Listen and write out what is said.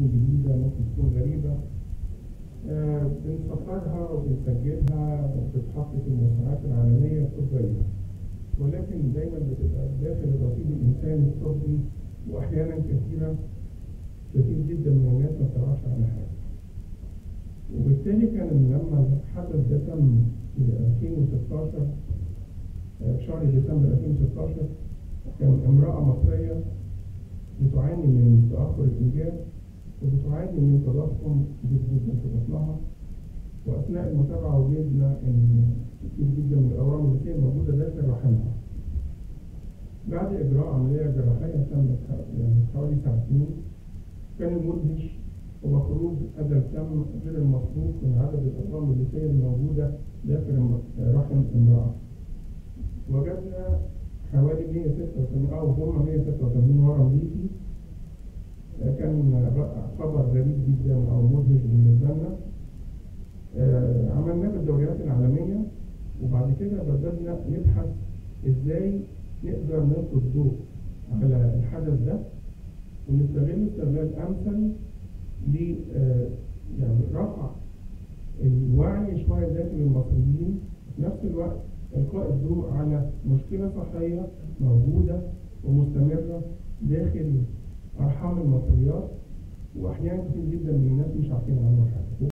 تكون جديدة ممكن تكون غريبة. آه، وبنسجلها وبتتحط في الموسوعات العالمية الطبية. ولكن دايما بتبقى داخل الرصيد الإنساني الطبي وأحيانا كثيرة كثير جدا من الناس ما تعرفش عنها حاجة. وبالتالي كان لما الحدث ده تم في 2016 آه، في شهر ديسمبر 2016 كان امرأة مصرية بتعاني من تأخر الإنجاب وبتعاني من تضخم جدا في بطنها وأثناء المتابعة وجدنا إن كتير جدا من الأورام اللي كانت موجودة داخل رحمها. بعد إجراء عملية جراحية تمت يعني حوالي ساعتين كان المدهش هو خروج هذا الكم غير المسبوق من عدد الأورام اللي كانت موجودة داخل رحم امرأة. وجدنا حوالي 186 أو هم 186 ورم ليفي كان خبر غريب جدا أو مدهش بالنسبة لنا آه، عملناه بالدوريات العالمية وبعد كده بدأنا نبحث إزاي نقدر نلقي الضوء على الحدث ده ونستغل استغلال أمثل ل آه، يعني رفع الوعي شوية داخل المصريين. في نفس الوقت إلقاء الضوء على مشكلة صحية موجودة ومستمرة داخل أرحام المصريات وأحيانا كتير جدا من الناس مش عارفين عنها حاجة